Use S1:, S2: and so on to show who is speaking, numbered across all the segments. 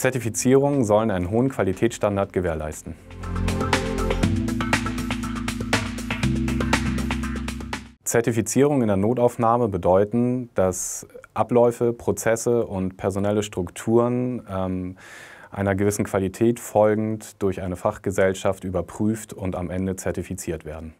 S1: Zertifizierungen sollen einen hohen Qualitätsstandard gewährleisten. Zertifizierungen in der Notaufnahme bedeuten, dass Abläufe, Prozesse und personelle Strukturen ähm, einer gewissen Qualität folgend durch eine Fachgesellschaft überprüft und am Ende zertifiziert werden.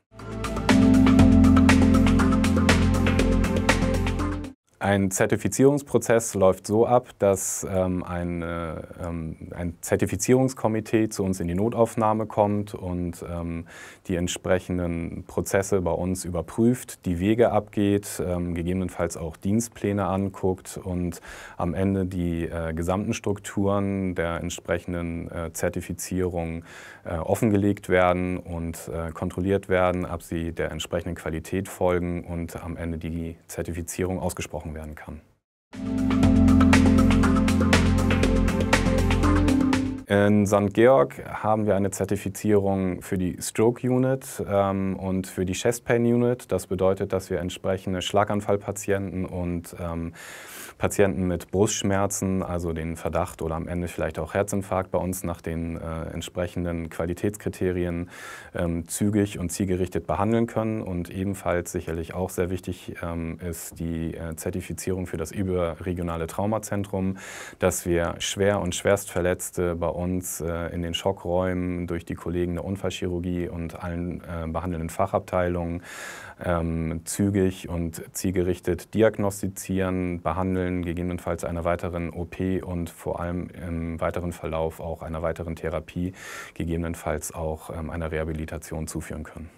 S1: Ein Zertifizierungsprozess läuft so ab, dass ähm, ein, äh, ähm, ein, Zertifizierungskomitee zu uns in die Notaufnahme kommt und ähm, die entsprechenden Prozesse bei uns überprüft, die Wege abgeht, ähm, gegebenenfalls auch Dienstpläne anguckt und am Ende die äh, gesamten Strukturen der entsprechenden äh, Zertifizierung äh, offengelegt werden und äh, kontrolliert werden, ob sie der entsprechenden Qualität folgen und am Ende die Zertifizierung ausgesprochen gesprochen werden kann. In St. Georg haben wir eine Zertifizierung für die Stroke Unit ähm, und für die Chest Pain Unit. Das bedeutet, dass wir entsprechende Schlaganfallpatienten und ähm, Patienten mit Brustschmerzen, also den Verdacht oder am Ende vielleicht auch Herzinfarkt bei uns nach den äh, entsprechenden Qualitätskriterien ähm, zügig und zielgerichtet behandeln können. Und ebenfalls sicherlich auch sehr wichtig ähm, ist die äh, Zertifizierung für das überregionale Traumazentrum, dass wir schwer und schwerstverletzte bei uns äh, in den Schockräumen durch die Kollegen der Unfallchirurgie und allen äh, behandelnden Fachabteilungen ähm, zügig und zielgerichtet diagnostizieren, behandeln, gegebenenfalls einer weiteren OP und vor allem im weiteren Verlauf auch einer weiteren Therapie, gegebenenfalls auch ähm, einer Rehabilitation zuführen können.